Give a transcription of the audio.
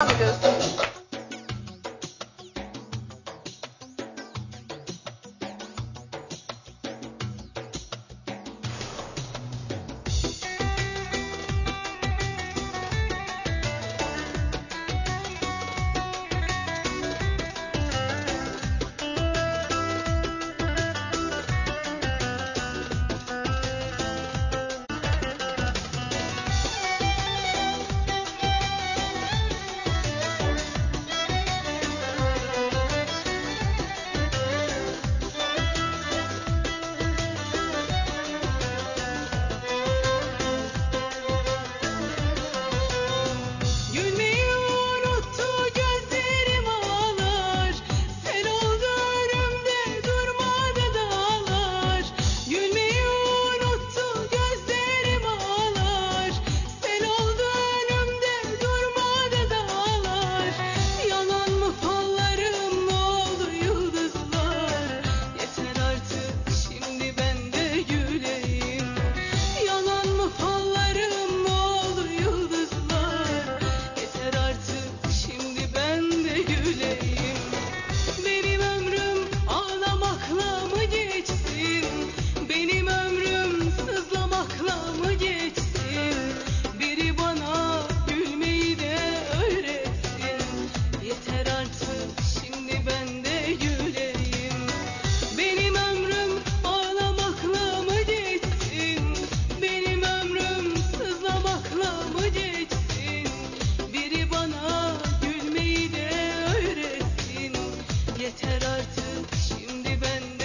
goes to şimdi ben